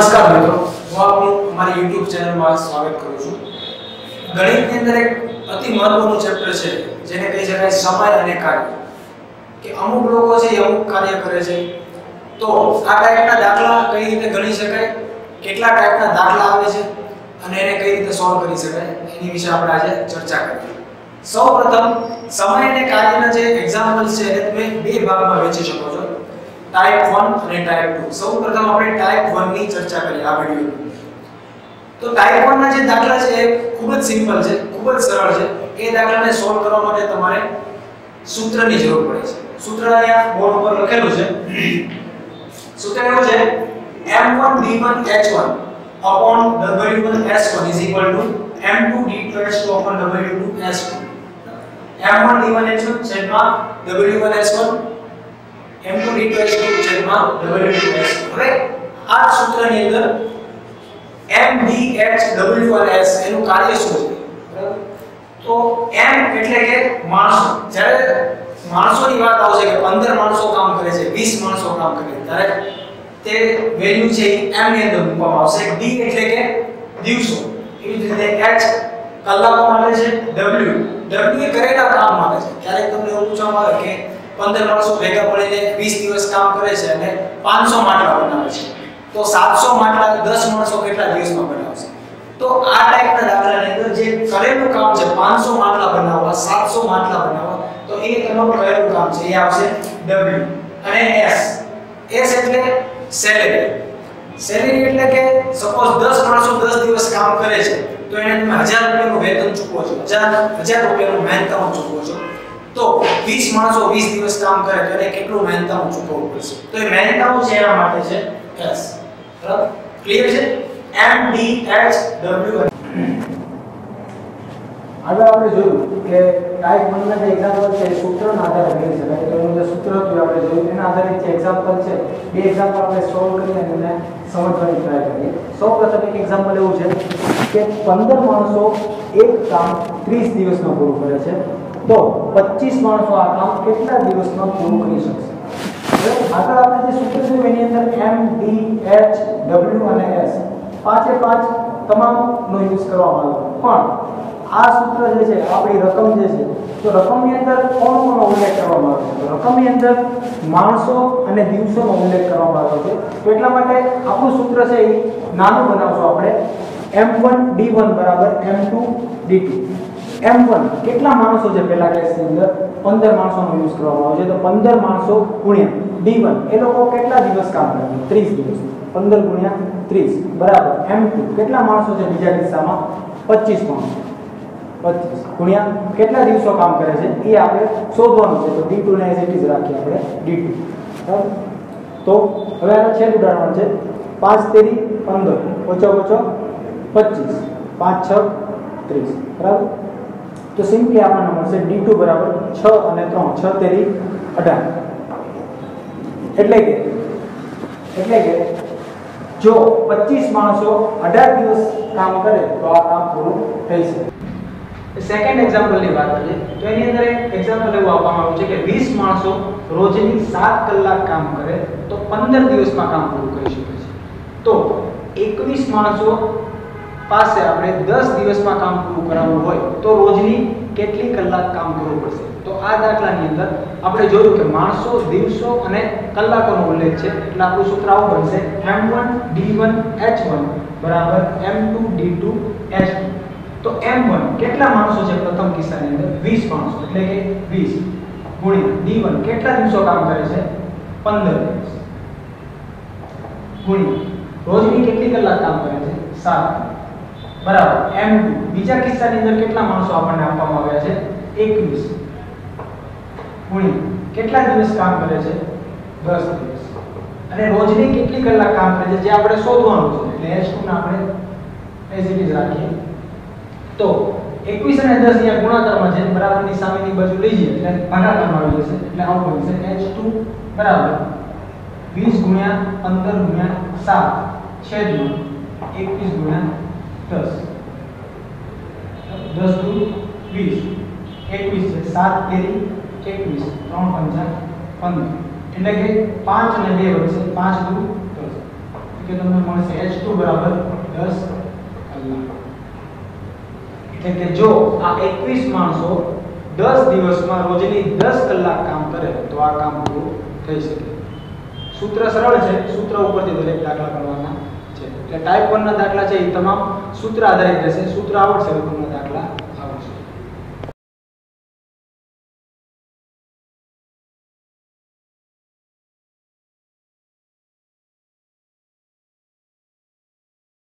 નમસ્કાર મિત્રો. હું આપનું અમારી YouTube ચેનલમાં સ્વાગત કરું છું. ગણિતની અંદર એક અતિ મહત્વનું ચેપ્ટર છે, જેને કહી શકાય સમય અને કાર્ય. કે અમુક લોકો છે એ અમુક કાર્ય કરે છે. તો આ ટાઈપના દાખલા કઈ રીતે ગણી શકાય? કેટલા ટાઈપના દાખલા આવે છે? અને એને કઈ રીતે સોલ્વ કરી શકાય? એની વિશે આપણે આજે ચર્ચા કરીએ. સૌપ્રથમ, સમય અને કાર્યના જે એક્ઝામ્પલ્સ છે એને તમે બે ભાગમાં વહેંચી શકો ટાઈપ 1 અને ટાઈપ 2 સૌપ્રથમ આપણે ટાઈપ 1 ની ચર્ચા કરી આ વિડિયોમાં તો ટાઈપ 1 ના જે દાખલા છે એ ખૂબ જ સિમ્પલ છે, ખૂબ જ સરળ છે. એ દાખલાને સોલ્વ કરવા માટે તમારે સૂત્રની જરૂર પડે છે. સૂત્ર અહીંયા બોર્ડ ઉપર લખેલું છે. સૂત્ર એવું છે m1d1h1 w1s1 m2d2h2 w2s2 m1d1h1 w1s1 m2d2h2 એમાં WWS હવે આ સૂત્રની અંદર MDHWRS એનું કાર્ય શું છે? બરાબર? તો M એટલે કે માણસો. જ્યારે માણસોની વાત આવશે કે 15 માણસો કામ કરે છે 20 માણસો કામ કરે ત્યારે તે વેલ્યુ છે M ની અંદર મૂકવામાં આવશે. D એટલે કે દિવસો. એવી જ રીતે H કલાકો માટે છે, W. W એ કરેલા કામ માટે છે. ક્યારેક તમને એવું પૂછવામાં આવે કે 15 માણસો ભેગા પડીને 20 દિવસ કામ કરે છે અને 500 માટલા બનાવે છે. તો 700 માટલા 10 માણસો કેટલા દિવસમાં બનાવશે? તો આ ટાઈપના દાખલાની અંદર જે કરેલું કામ છે 500 માટલા બનાવવા 700 માટલા બનાવવા, તો એ તમારું કરેલું કામ છે. એ આવશે W અને S. S એટલે સેલેરી સેલેરી એટલે કે સપોઝ 10 માણસો 10 દિવસ કામ કરે છે, તો એને તમે 1000 રૂપિયાનું વેતન ચૂકવો છો. 1000 1000 રૂપિયાનું મહેનતાણું ચૂકવો છો. તો 20 માણસો 20 દિવસ કામ કરે તો એને કેટલું મહેનતાણું ચૂકવવું પડશે? તો એ મહેનતાણું છે એના માટે છે S બરાબર? ક્લિયર છે? એમ ડી એચ ડબલ્યુ આગળ આપણે જોયું કે ટાઈપ 1 ના જે એક્ઝામ્પલ છે સૂત્રના આધારે ગણી શકાય. તો એનું જે સૂત્ર હતું આપણે જોયું. એના આધારિત જે એક્ઝામ્પલ છે બે એક્ઝામ્પલ આપણે સોલ્વ કરીને એને સમજવાની ટ્રાય કરીએ. સૌપ્રથમ એક એક્ઝામ્પલ એવું છે કે 15 માણસો એક કામ 30 દિવસમાં પૂરું કરે છે. તો 25 માણસો આ કામ કેટલા દિવસમાં પૂરું કરી શકશે? આગળ આપણે જે સૂત્ર જોયું એની અંદર M D H W અને S પાંચે પાંચ તમામનો યુઝ કરવામાં આવ્યો. પણ આ સૂત્ર જે છે આપણી રકમ જે છે, તો રકમની અંદર કોણ કોનો ઉલ્લેખ કરવામાં આવ્યો છે? રકમની અંદર માણસો અને દિવસોનો ઉલ્લેખ કરવામાં આવ્યો છે. તો એટલા માટે આપણું સૂત્ર છે એ નાનું બનાવશું આપણે. m1 d1 બરાબર m2 d2 m1 કેટલા માણસો છે પહેલા કેસની અંદર? 15 માણસોનો યુઝ કરવામાં આવે છે. તો 15 માણસો ગુણ્યા ડી વન એ લોકો કેટલા દિવસ કામ કરે છે? 30 દિવસ. 15 ગુણ્યા 30 બરાબર. એમ ટુ કેટલા માણસો છે બીજા કિસ્સામાં? 25 માણસો. 25 ગુણ્યા કેટલા દિવસો કામ કરે છે? એ આપણે શોધવાનું છે. તો d2 ને એઝ ઇઝ રાખીએ આપણે. D2 બરાબર? તો હવે આનું છેલ્લું ઉદાહરણ છે. પાંચ તેરી 15 ઓછો ઓછો 25 5 6 30 બરાબર? તો સિમ્પલી આપણને મળશે d2 બરાબર છ અને 3 6 તેરી 18 એટલે કે એટલે કે, જો 25 માણસો 18 દિવસ કામ કરે તો આ કામ પૂરું થઈ શકે. સેકન્ડ એક્ઝામ્પલની વાત કરીએ, તો એની અંદર એક એક્ઝામ્પલ એવું આપવામાં આવ્યું છે કે વીસ માણસો રોજની સાત કલાક કામ કરે તો 15 દિવસમાં કામ પૂરું કરી શકે છે. તો 21 માણસો પાસે આપણે 10 દિવસમાં કામ પૂરું કરાવવું હોય તો રોજની કેટલી કલાક કામ કરવું પડશે? તો આ દાખલાની અંદર આપણે જોયું કે માણસો દિવસો અને કલાકોનો ઉલ્લેખ છે. એટલે આપણું સૂત્ર આવું બનશે. M1 d1 h1 બરાબર? M2 d2 h2 તો m1 કેટલા માણસો છે પ્રથમ કિસ્સાની અંદર? 20 માણસો. એટલે કે 20 ગુણ્યા d1 કેટલા દિવસો કામ કરે છે? 15 દિવસ. ગુણ્યા રોજની કેટલી કલાક કામ કરે છે? 7 બરાબર. m2 બીજા કિસ્સાની અંદર કેટલા માણસો આપણને આપવામાં આવ્યા છે? 21 ગુણ્યા. કેટલા દિવસ કામ કરે છે? 10 દિવસ. અને રોજની કેટલી કલાક કામ કરે છે? જે આપણે શોધવાનું છે. એટલે h2 ને આપણે એઝ રાખીએ. તો 21 અને 10 અહીંયા ગુણાકારમાં છે બરાબરની સામેની બાજુ લઈ જઈએ, એટલે ભાગાકારમાં આવી જશે. એટલે આવું બનશે h2 બરાબર. 20 ગુણ્યા 15 ગુણ્યા 7 છેદમાં 21 ગુણ્યા 10 10 દુ 20 21 છે સાત તેરી 21 3 પંચા 15 એટલે કે પાંચ અને બે વચ્ચે પાંચ દુ દસ. કે તમને મળશે એચ ટુ બરાબર દસ કલાક. એટલે કે જો આ 21 માણસો દસ દિવસમાં રોજની દસ કલાક કામ કરે, તો આ કામ પૂરું થઈ શકે. સૂત્ર સરળ છે, સૂત્ર ઉપરથી દરેક દાખલા કરવાના એટલે ટાઈપ 1 ના દાખલા છે એ તમામ સૂત્ર આધારિત રહેશે સૂત્ર આવડશે તો તમને દાખલા.